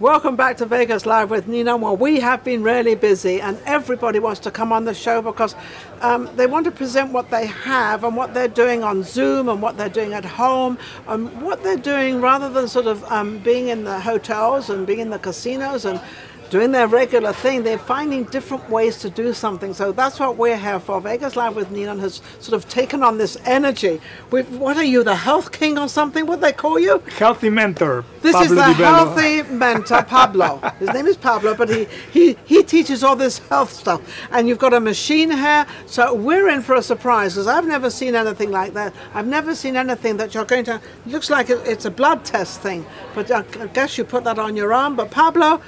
Welcome back to Vegas Live with Ninon. Well, we have been really busy, and everybody wants to come on the show because um, they want to present what they have and what they're doing on Zoom and what they're doing at home and what they're doing rather than sort of um, being in the hotels and being in the casinos and doing their regular thing. They're finding different ways to do something. So that's what we're here for. Vegas Live with Ninon has sort of taken on this energy. With, what are you, the health king or something? What they call you? Healthy mentor. This Pablo is the healthy mentor, Pablo. His name is Pablo, but he, he, he teaches all this health stuff. And you've got a machine here, so we're in for a surprise because I've never seen anything like that. I've never seen anything that you're going to. Looks like it, it's a blood test thing, but I guess you put that on your arm. But Pablo,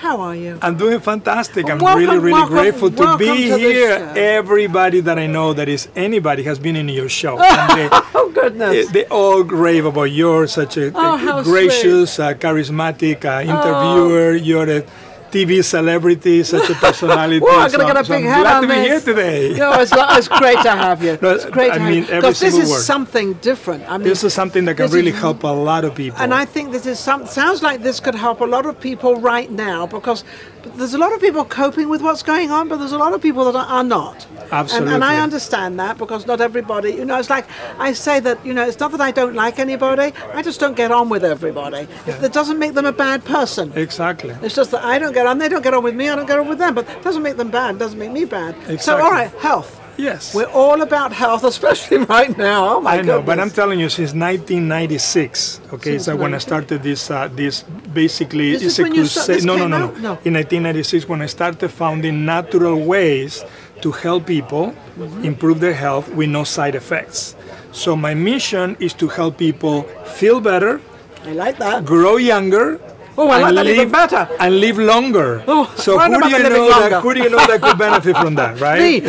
how are you? I'm doing fantastic. I'm Welcome, really, really welcome, grateful to be to here. Everybody that I know that is anybody has been in your show. they, Oh goodness! they all rave about you're such a, Oh, a gracious, uh, charismatic uh, interviewer. You're a TV celebrity, such a personality. Well, I'm gonna get a big I'm head glad on to be this. here today. No, it's, it's great to have you. No, it's great I to have mean you. every Because this is word. something different. I mean, This is something that can really is- help a lot of people. And I think this is some sounds like this could help a lot of people right now because there's a lot of people coping with what's going on, but there's a lot of people that are, not. And, and I understand that because not everybody, you know, it's like I say that, you know, it's not that I don't like anybody, I just don't get on with everybody. If That doesn't make them a bad person. exactly. It's just that I don't get on, they don't get on with me, I don't get on with them, but it doesn't make them bad, it doesn't make me bad. Exactly. So, all right, health. Yes. We're all about health, especially right now. Oh my I know, but I'm telling you, since 1996, okay, Since so when I started this, uh, this basically This it's is a when you start- crusade. No, no, no, no? No. In 1996, when I started founding natural ways to help people Mm-hmm. improve their health with no side effects. So my mission is to help people feel better, I like that. grow younger. Oh, I like and that even live, better. And live longer. Oh, so who do you know that who do you know that could benefit from that, right? Me.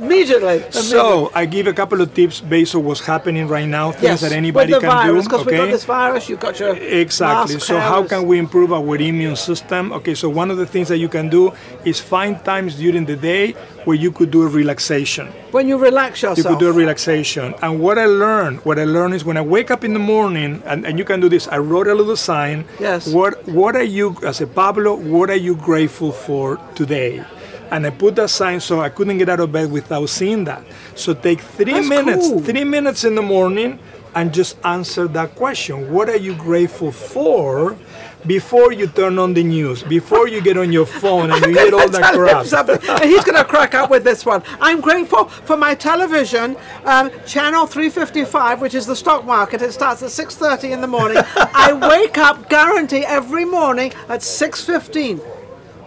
Immediately. So I give a couple of tips based on what's happening right now, things yes, that anybody with the can virus, do. because we've got this virus, you've got your Exactly. So how can we improve our immune system? Okay, so one of the things that you can do is find times during the day where you could do a relaxation. When you relax yourself? You could do a relaxation. And what I learned, what I learned is when I wake up in the morning, and, and you can do this, I wrote a little sign. Yes. What what are you as a Pablo, what are you grateful for today? And I put that sign so I couldn't get out of bed without seeing that. So take three That's minutes, cool. three minutes in the morning and just answer that question. What are you grateful for before you turn on the news, before you get on your phone and you get all that crap? And he's going to crack up with this one. I'm grateful for my television, um, channel 355, which is the stock market. It starts at 6:30 in the morning. I wake up, guarantee, every morning at 6:15,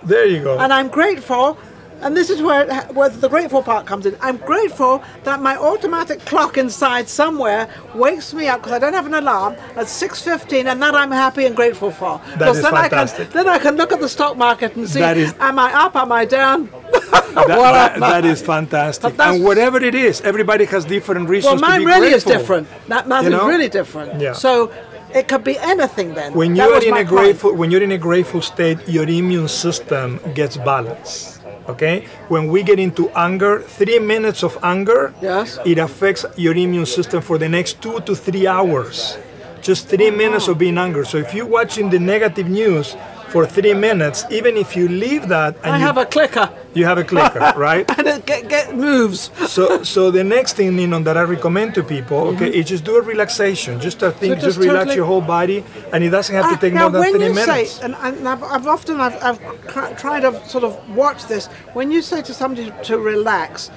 There you go. and I'm grateful. And this is where, where the grateful part comes in. I'm grateful that my automatic clock inside somewhere wakes me up because I don't have an alarm at 6:15, and that I'm happy and grateful for. That Because is then I can then I can look at the stock market and see That is- am I up, am I down? That, Well, that- that is fantastic. And whatever it is, everybody has different Well, reasons to mine really is grateful. different. That mine You know? is really different. Yeah. So it could be anything then. When That you're in a point. grateful when you're in a grateful state, your immune system gets balanced. Okay? When we get into anger, three minutes of anger, Yes. it affects your immune system for the next two to three hours. Just three minutes of being angry. So if you're watching the negative news for three minutes, even if you leave that and I you, have a clicker you have a clicker, right? and it get, get moves. So, so the next thing, Ninon, that I recommend to people, okay, is just do a relaxation. Just a thing, Mm-hmm. So just, just relax totally- your whole body, and it doesn't have to Ah, take now, more than when three you minutes. say, and, and I've, I've often I've, I've tried to sort of watch this. When you say to somebody to relax,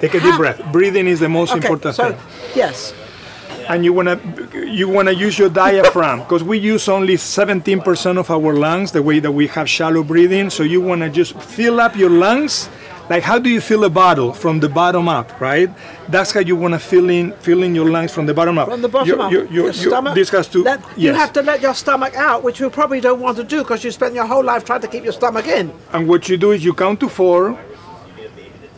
Take a deep breath. Breathing is the most okay, important so thing. yes, And you wanna you wanna use your diaphragm because we use only 17% of our lungs, the way that we have shallow breathing. So you wanna just fill up your lungs. Like how do you fill a bottle from the bottom up, right? That's how you wanna fill in fill in your lungs from the bottom up. from the bottom Your- up, your- your- your your- stomach. This has to. let- yes. You have to let your stomach out, which you probably don't want to do because you spent your whole life trying to keep your stomach in. And what you do is you count to four,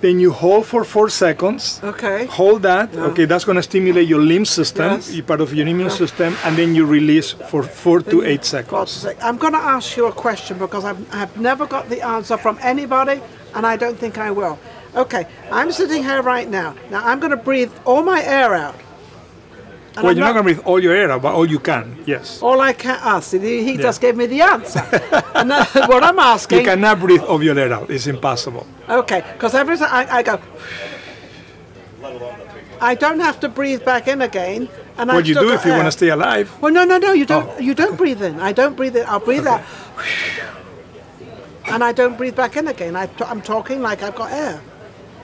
then you hold for four seconds. Okay. Hold that. Okay, that's going to stimulate your lymph system, Yes. part of your immune system, and then you release for four to eight seconds. sake. I'm going to ask you a question because I've, I've never got the answer from anybody, and I don't think I will. Okay, I'm sitting here right now. Now I'm going to breathe all my air out. And Well, I'm you're not going to breathe all your air out, but all you can. Yes. all I can. Ah, ask, he he just gave me the answer. and that's what I'm asking. You cannot breathe all your air out. It's impossible. Okay, because every time I, I go, I don't have to breathe back in again. And I What you do if you want to stay alive? Well, no, no, no. You don't. Oh. You don't breathe in. I don't breathe in. I'll breathe out, and I don't breathe back in again. I, am talking like I've got air.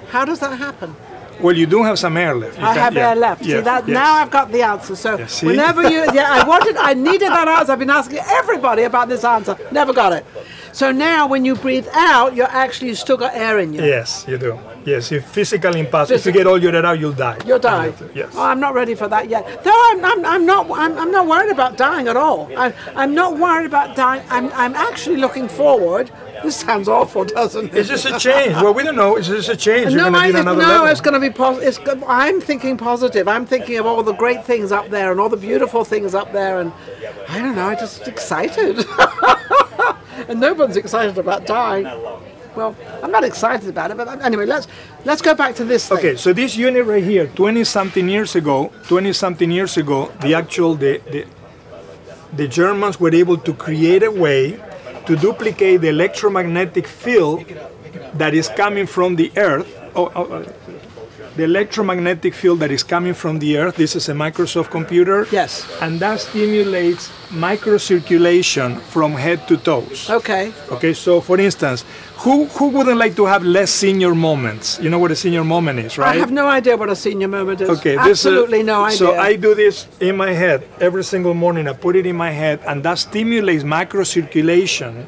How does that happen? Well, you do have some air left. You I can- have yeah, air left. yeah, See that yes. now I've got the answer. So see? whenever you, yeah, I wanted, I needed that answer. I've been asking everybody about this answer. Never got it. So now when you breathe out, you're actually you still got air in you. Yes, you do. Yes, it's physically impossible. If you get all your air out, you'll die. You'll die. Yes. Oh, I'm not ready for that yet. Though I'm, I'm, I'm not. I'm, I'm not worried about dying at all. I'm, I'm not worried about dying. I'm, I'm actually looking forward. This sounds awful, doesn't? It's this a change. Well, we don't know. Is this a change. You're no, I, it's- no, level. it's going to be positive. I'm thinking positive. I'm thinking of all the great things up there and all the beautiful things up there, and I don't know. I'm just excited. and no one's excited about dying. Well, I'm not excited about it, but um, anyway, let's let's go back to this thing. Okay, so this unit right here, 20 something years ago, 20 something years ago, the actual the, the the Germans were able to create a way to duplicate the electromagnetic field that is coming from the earth. Oh, oh, oh, the electromagnetic field that is coming from the earth. This is a Microsoft computer. Yes. And that stimulates microcirculation from head to toes. Okay. Okay, so for instance, who who wouldn't like to have less senior moments? You know what a senior moment is, right? I have no idea what a senior moment is. Okay, this, uh, absolutely no idea. So I do this in my head every single morning. I put it in my head, and that stimulates microcirculation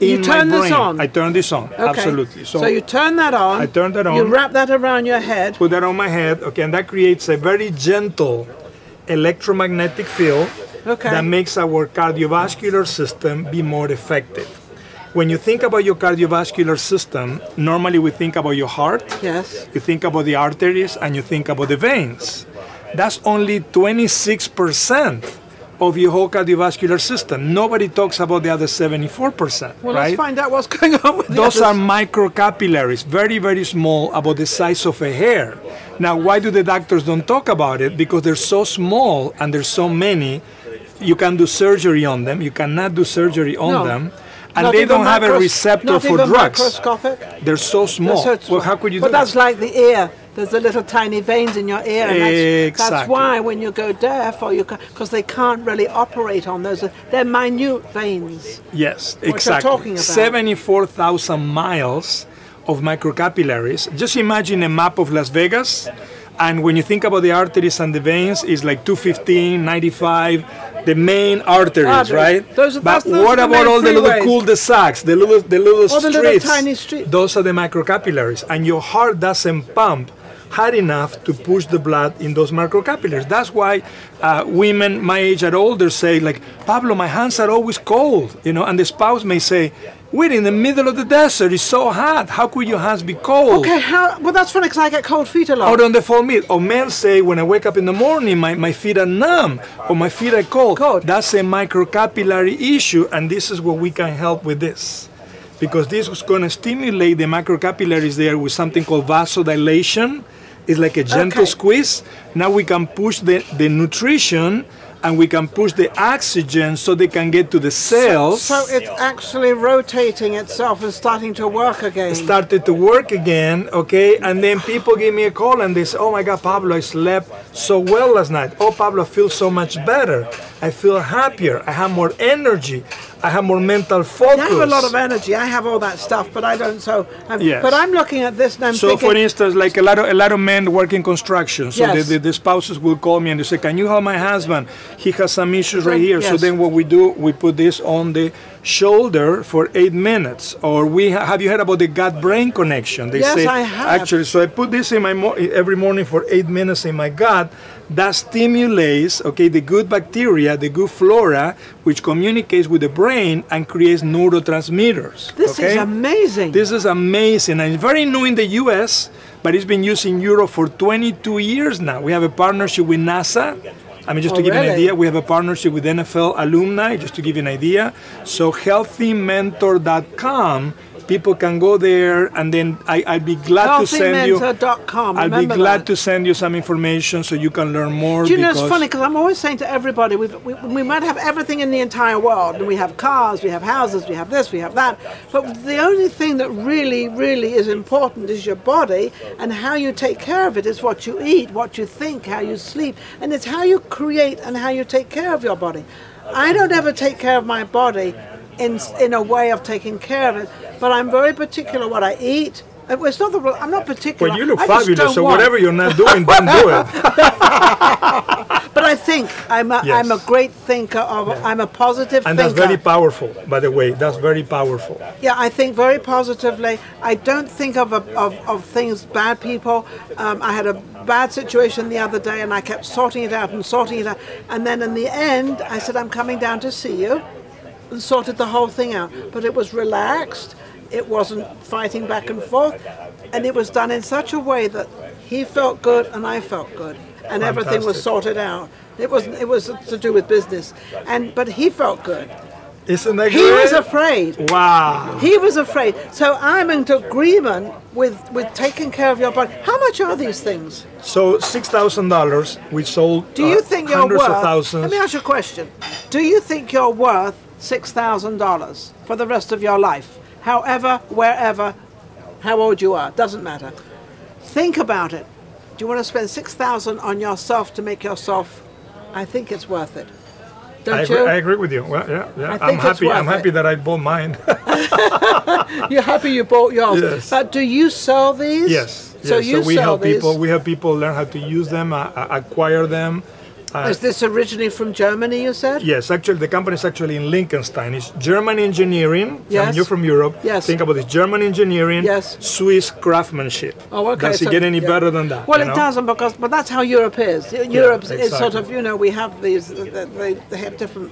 You turn this on? I turn this on. Okay. Absolutely. So, you turn that on. I turn that on. You wrap that around your head. put that on my head. Okay, and that creates a very gentle electromagnetic field Okay. that makes our cardiovascular system be more effective. When you think about your cardiovascular system, normally we think about your heart, Yes. you think about the arteries, and you think about the veins. That's only 26% of your whole cardiovascular system. Nobody talks about the other 74%, Well, right? let's find out what's going on with Those are microcapillaries, very, very small, about the size of a hair. Now, why do the doctors don't talk about it? Because they're so small and there's so many, you can do surgery on them. You cannot do surgery on No. them. And Not they don't have a receptor for drugs. They're so small. So well, how could you But do that's that? like the ear. There's the little tiny veins in your ear, and that's, that's why when you go deaf or you because they can't really operate on those. They're minute veins. Yes, exactly. 74,000 miles of microcapillaries. Just imagine a map of Las Vegas, and when you think about the arteries and the veins, it's like 215, 95, the main arteries, ah, Arteries. right? Those are- but those what about all the little cul-de-sacs, the little, the little All the little tiny street- Those are the microcapillaries, and your heart doesn't pump hard enough to push the blood in those microcapillaries. That's why uh, women my age and older say, like, Pablo, my hands are always cold, you know, and the spouse may say, we're in the middle of the desert, it's so hot, how could your hands be cold? Okay, how? Well, that's funny because I get cold feet a lot. Out on the full meat. Or men say, when I wake up in the morning, my, my feet are numb or my feet are cold. Cold. That's a microcapillary issue, and this is where we can help with this. Because this is going to stimulate the microcapillaries there with something called vasodilation. It's like a gentle Okay. squeeze. Now we can push the, the nutrition and we can push the oxygen so they can get to the cells. So it's actually rotating itself and starting to work again. started to work again, okay? And then people give me a call and they say, Oh my God, Pablo, I slept so well last night. Oh, Pablo, I feel so much better. I feel happier. I have more energy. I have more mental focus. I have a lot of energy. I have all that stuff, but I don't. So, I'm, Yes. but I'm looking at this and I'm so, thinking. for instance, like a lot of a lot of men work in construction. So Yes. the, the, the spouses will call me and they say, "Can you help my husband? He has some issues right here." So then what we do, we put this on the shoulder for eight minutes. Or we ha- have you heard about the gut-brain connection? They Yes, say I have. actually. So I put this in my mo- every morning for eight minutes in my gut. That stimulates, okay, the good bacteria, the good flora, which communicates with the brain and creates neurotransmitters. this is amazing. This is amazing, and it's very new in the U.S., but it's been used in Europe for 22 years now. We have a partnership with NASA. I mean, just to Oh, give you an idea, we have a partnership with NFL alumni, just to give you an idea. So, healthymentor.com people can go there, and then I, I'd be glad to send you. Healthymentor.com. I'll be glad that. to send you some information so you can learn more. Do you know it's funny because I'm always saying to everybody, we've, we, we might have everything in the entire world, and we have cars, we have houses, we have this, we have that, but the only thing that really, really is important is your body, and how you take care of it is what you eat, what you think, how you sleep, and it's how you create and how you take care of your body. I don't ever take care of my body in in a way of taking care of it, but I'm very particular what I eat. It's not the, I'm not particular. Well, you look I fabulous, so want- whatever you're not doing, don't do it. But I think I'm a, Yes. am a great thinker. Of, I'm a positive thinker. And that's very powerful, by the way. That's very powerful. yeah, I think very positively. I don't think of, a, of, of things, bad people. Um, I had a bad situation the other day and I kept sorting it out and sorting it out. And then in the end, I said, I'm coming down to see you and sorted the whole thing out. But it was relaxed. It wasn't fighting back and forth. And it was done in such a way that he felt good and I felt good. And everything was sorted out. It was it was to do with business, and but he felt good. Isn't that He great? was afraid. Wow. He was afraid. So I'm in agreement with with taking care of your body. How much are these things? So six thousand dollars. We sold. Do you uh, think you're worth? of thousands? Let me ask you a question. Do you think you're worth six thousand dollars for the rest of your life? However, wherever, how old you are, doesn't matter. Think about it. Do you want to spend six thousand on yourself to make yourself? I think it's worth it. Don't I you? agree, I agree with you. Well, yeah, yeah. I I'm it's happy. I'm happy it. that I bought mine. You're happy you bought yours. Yes. But do you sell these? yes. So yes. you so we sell help these. people. We help people learn how to use them, uh, uh, acquire them. Uh, Is this originally from Germany? You said. Yes, actually, the company is actually in Liechtenstein. It's German engineering. Yes. you're from Europe. Yes. Think about this: German engineering, Yes. Swiss craftsmanship. Oh, okay. Does it get any yeah. better than that? Well, it know? doesn't because, but that's how Europe is. Europe is sort of, you know, we have these, they, they- they have different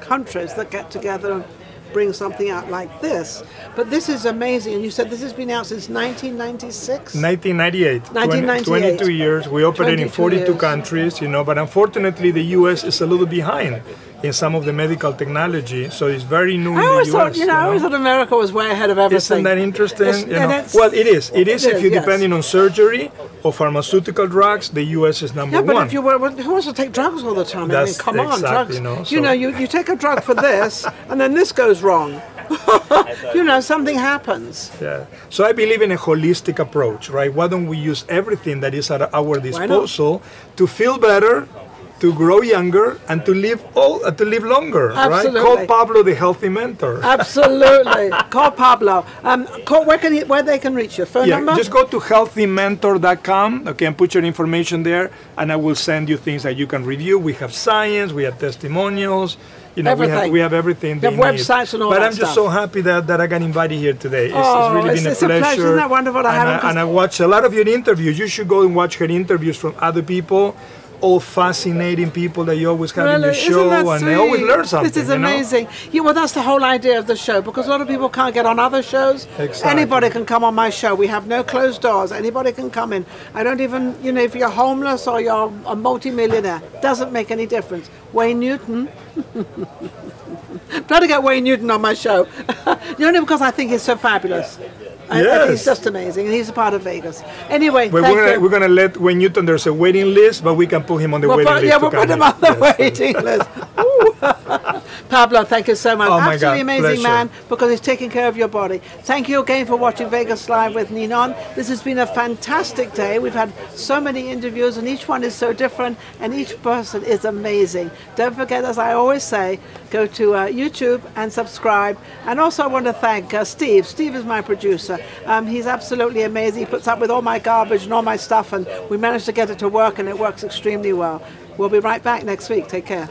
countries that get together and bring something out like this. But this is amazing. And you said this has been out since 1996. 1998. 20 22 years. We operate in 42 years. countries, you know, but unfortunately the US is a little behind in some of the medical technology, so it's very new I in always the thought, US. you know, I always thought America was way ahead of everything. Isn't that interesting? It's- You know? Well, it is. It is It if is, you're yes. depending on surgery or pharmaceutical drugs. The U.S. is number one. Yeah, but if you were, who wants to take drugs all the time? I mean, That's come on, drugs. you know, you know, you, you take a drug for this, and then this goes wrong. you know, something happens. Yeah. So I believe in a holistic approach, right? Why don't we use everything that is at our disposal to feel better, to grow younger, and to live all, uh, to live longer, right? Call Pablo the healthy mentor. Absolutely. call Pablo. Um, call, where can he, where they can reach you? Phone yeah, number? just go to healthymentor.com, okay, and put your information there, and I will send you things that you can review. We have science, we have testimonials, you know, we have Everything. we have everything. They websites and all But that I'm just stuff. so happy that, that I got invited here today. It's, Oh, it's really it's- been it's a a pleasure. pleasure. Isn't that wonderful and have I, him? 'Cause- and I watch a lot of your interviews. You should go and watch her interviews from other people. All fascinating people that you always have in your Really? Show, and they always learn something. This is amazing. you know? Yeah, well, that's the whole idea of the show because a lot of people can't get on other shows. Exactly. Anybody can come on my show. We have no closed doors. Anybody can come in. I don't even, you know, if you're homeless or you're a multimillionaire, doesn't make any difference. Wayne Newton. Try to get Wayne Newton on my show. You only because I think he's so fabulous. I, I he's just amazing, and he's a part of Vegas. Anyway, Well, we're, gonna, we're gonna let Wayne Newton. There's a waiting list, but we can put him on the We'll waiting put, list. yeah, we'll put him on the Yes. waiting list. Pablo, thank you so much. Oh, my Absolutely amazing pleasure. man because he's taking care of your body. Thank you again for watching Vegas Live with Ninon. This has been a fantastic day. We've had so many interviews and each one is so different and each person is amazing. Don't forget, as I always say, go to uh, YouTube and subscribe. And also I want to thank uh, Steve. Steve is my producer. Um, he's absolutely amazing. He puts up with all my garbage and all my stuff and we managed to get it to work and it works extremely well. We'll be right back next week. Take care.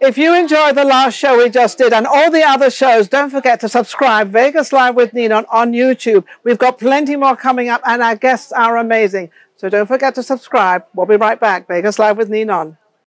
If you enjoyed the last show we just did and all the other shows, don't forget to subscribe Vegas Live with Ninon on YouTube. We've got plenty more coming up and our guests are amazing. So don't forget to subscribe. We'll be right back. Vegas Live with Ninon.